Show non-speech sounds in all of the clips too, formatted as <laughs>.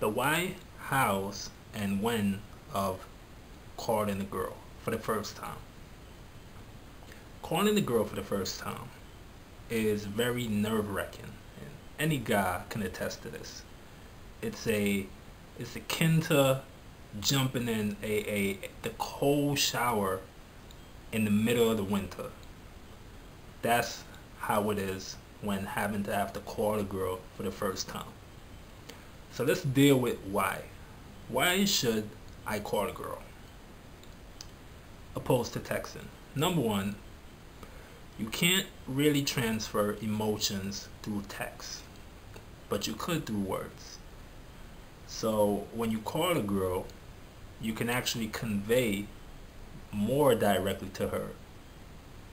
the why, hows, and when of calling a girl for the first time. Calling a girl for the first time is very nerve-wracking, and any guy can attest to this. It's a it's akin to jumping in a, a the cold shower in the middle of the winter. That's how it is when having to have to call a girl for the first time. So let's deal with why. Why should I call a girl? Opposed to texting. Number one, you can't really transfer emotions through text, but you could through words. So when you call a girl, you can actually convey more directly to her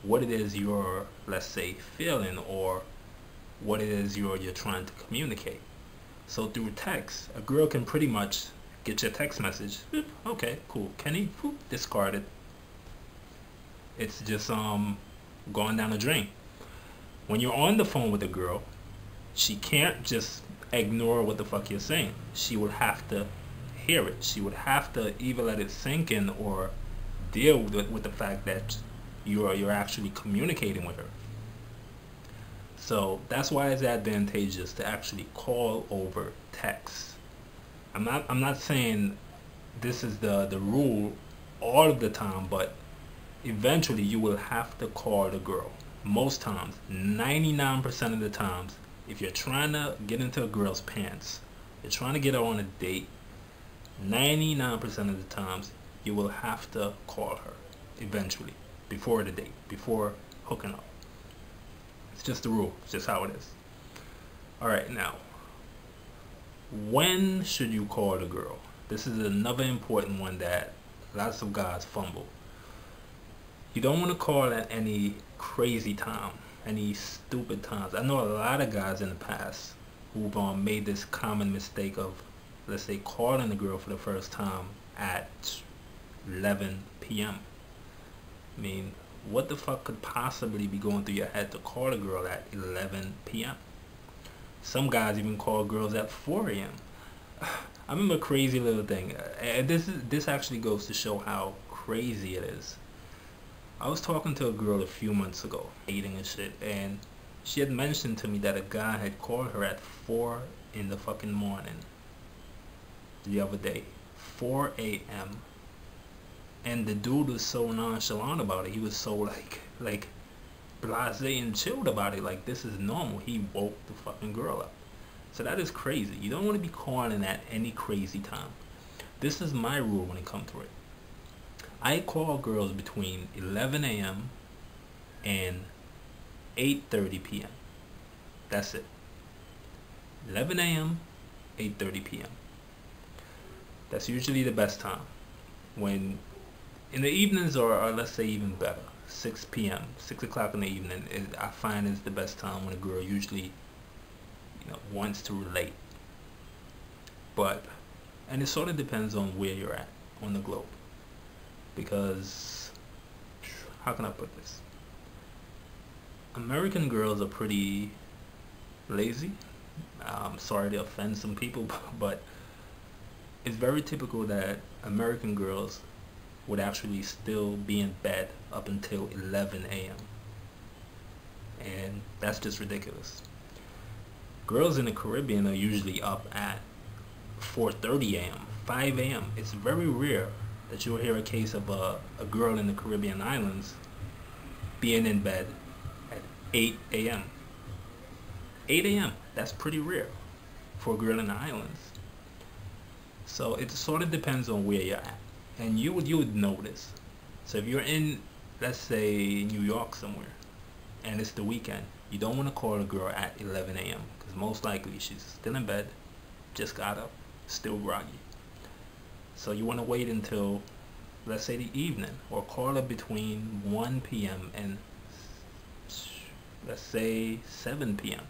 what it is you're, let's say, feeling or what it is you're, you're trying to communicate. So through text, a girl can pretty much get your text message. okay, cool. Kenny, discarded. It's just um going down the drain. When you're on the phone with a girl, she can't just ignore what the fuck you're saying. She would have to hear it. She would have to either let it sink in or deal with, with the fact that you're you're actually communicating with her. So that's why it's advantageous to actually call over text. I'm not I'm not saying this is the the rule all of the time, but eventually you will have to call the girl. Most times, 99% of the times, if you're trying to get into a girl's pants, you're trying to get her on a date, 99% of the times you will have to call her eventually before the date, before hooking up. It's just the rule. It's just how it is. All right, now, when should you call the girl? This is another important one that lots of guys fumble. You don't want to call at any crazy time, any stupid times. I know a lot of guys in the past who've um, made this common mistake of, let's say, calling the girl for the first time at 11 p.m. I mean, what the fuck could possibly be going through your head to call a girl at 11 p.m.? Some guys even call girls at 4 a.m. <sighs> I remember a crazy little thing, uh, and this is this actually goes to show how crazy it is. I was talking to a girl a few months ago, eating and shit, and she had mentioned to me that a guy had called her at 4 in the fucking morning the other day. 4 a.m and the dude was so nonchalant about it. He was so like like blasé and chilled about it. Like this is normal. He woke the fucking girl up. So that is crazy. You don't want to be calling at any crazy time. This is my rule when it comes to it. I call girls between 11 a.m. and 8.30 p.m. That's it. 11 a.m., 8.30 p.m. That's usually the best time when in the evenings or, or let's say even better 6 p.m 6 o'clock in the evening is, i find is the best time when a girl usually you know wants to relate. But and it sort of depends on where you're at on the globe. Because how can i put this? American girls are pretty lazy. I'm sorry to offend some people <laughs> but it's very typical that american girls would actually still be in bed up until 11 a.m. And that's just ridiculous. Girls in the Caribbean are usually up at 4.30 a.m., 5 a.m. It's very rare that you'll hear a case of a, a girl in the Caribbean islands being in bed at 8 a.m. 8 a.m. That's pretty rare for a girl in the islands. So it sort of depends on where you're at and you would you would notice. So if you're in, let's say New York somewhere, and it's the weekend, you don't want to call a girl at 11 a.m. because most likely she's still in bed, just got up, still groggy. So you want to wait until, let's say the evening, or call her between 1 p.m. and let's say 7 p.m.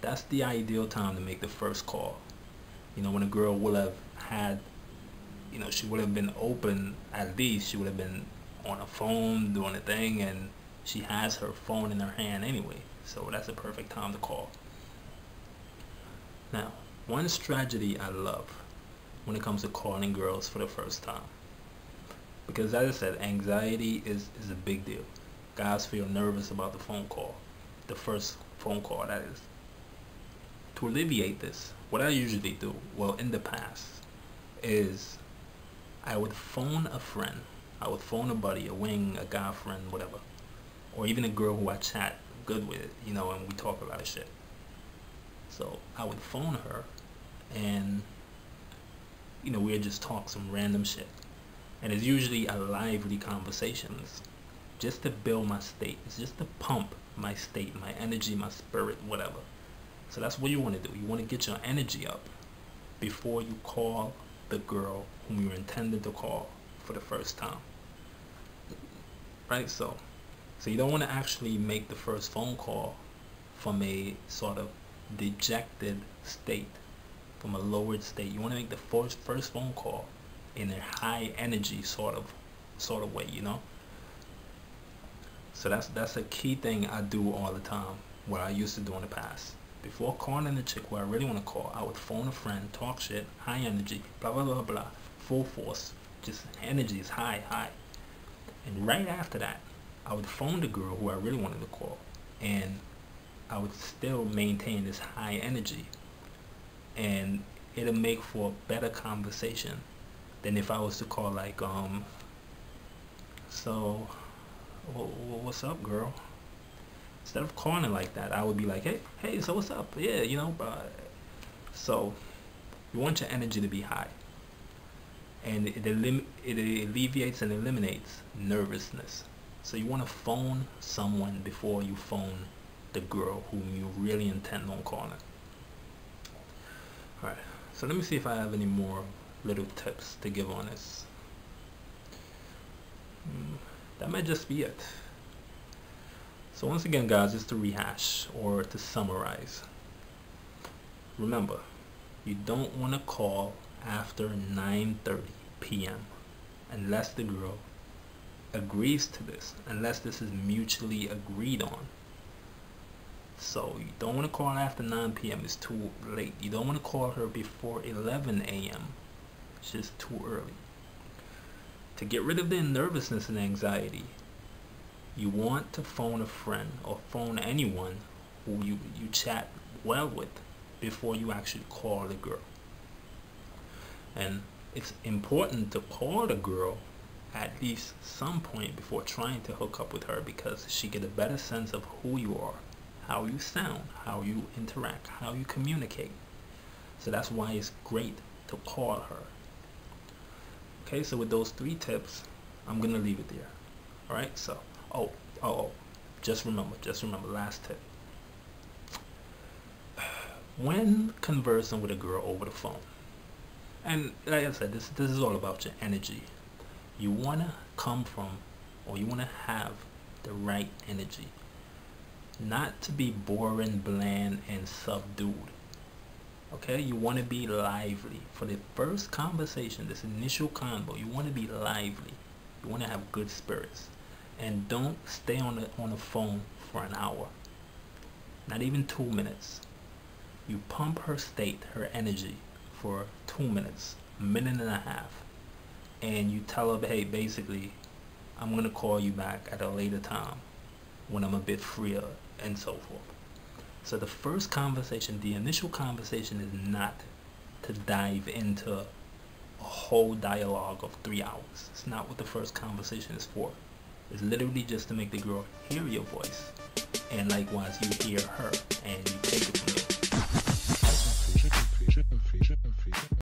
That's the ideal time to make the first call. You know, when a girl will have had you know, she would have been open at least. She would have been on a phone doing a thing, and she has her phone in her hand anyway. So that's a perfect time to call. Now, one strategy I love when it comes to calling girls for the first time. Because as I said, anxiety is, is a big deal. Guys feel nervous about the phone call. The first phone call, that is. To alleviate this, what I usually do, well in the past, is I would phone a friend. I would phone a buddy, a wing, a guy friend, whatever. Or even a girl who I chat good with, you know, and we talk a lot of shit. So I would phone her and you know, we'd just talk some random shit. And it's usually a lively conversations just to build my state. It's just to pump my state, my energy, my spirit, whatever. So that's what you want to do. You want to get your energy up before you call the girl whom you're intended to call for the first time. Right? So, so you don't want to actually make the first phone call from a sort of dejected state, from a lowered state. You want to make the first first phone call in a high energy sort of sort of way, you know. So that's that's a key thing I do all the time. What I used to do in the past. Before calling the chick who I really want to call, I would phone a friend, talk shit, high energy, blah blah blah blah, full force, just energy is high, high. And right after that, I would phone the girl who I really wanted to call, and I would still maintain this high energy, and it'll make for a better conversation than if I was to call like um. So, what's up, girl? Instead of calling it like that, I would be like, hey, hey, so what's up? Yeah, you know, but so you want your energy to be high. And it, elim- it alleviates and eliminates nervousness. So you want to phone someone before you phone the girl whom you really intend on calling. Alright, so let me see if I have any more little tips to give on this. Mm, that might just be it. So once again guys, just to rehash or to summarize. Remember, you don't want to call after 9.30 p.m. unless the girl agrees to this, unless this is mutually agreed on. So you don't want to call after 9 p.m. It's too late. You don't want to call her before 11 a.m. It's just too early. To get rid of the nervousness and anxiety, you want to phone a friend or phone anyone who you, you chat well with before you actually call the girl. And it's important to call the girl at least some point before trying to hook up with her because she get a better sense of who you are, how you sound, how you interact, how you communicate. So that's why it's great to call her. Okay, so with those three tips, I'm going to leave it there. Alright, so Oh, oh, oh, just remember, just remember, last tip. When conversing with a girl over the phone, and like I said, this, this is all about your energy. You want to come from, or you want to have the right energy. Not to be boring, bland, and subdued. Okay, you want to be lively. For the first conversation, this initial convo, you want to be lively. You want to have good spirits and don't stay on the on the phone for an hour. Not even two minutes. You pump her state her energy for two minutes a minute and a half. And you tell her hey basically I'm gonna call you back at a later time when I'm a bit freer and so forth. So the first conversation the initial conversation is not to dive into a whole dialogue of three hours. It's not what the first conversation is for it's literally just to make the girl hear your voice. And likewise, you hear her and you take it from there.